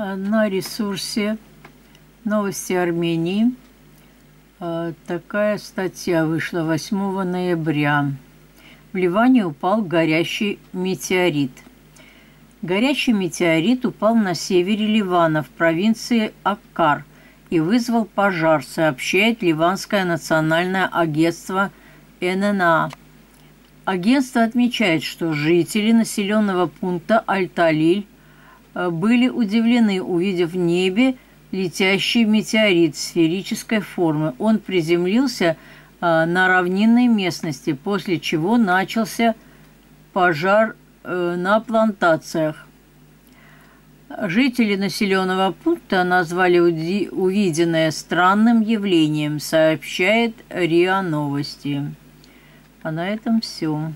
э, на ресурсе «Новости Армении» э, такая статья вышла 8 ноября. В Ливане упал горящий метеорит. Горящий метеорит упал на севере Ливана в провинции Аккар и вызвал пожар, сообщает Ливанское национальное агентство ННА. Агентство отмечает, что жители населенного пункта Аль-Талиль были удивлены, увидев в небе летящий метеорит сферической формы. Он приземлился э, на равнинной местности, после чего начался пожар э, на плантациях. Жители населенного пункта назвали увиденное странным явлением, сообщает РИА Новости. А на этом все.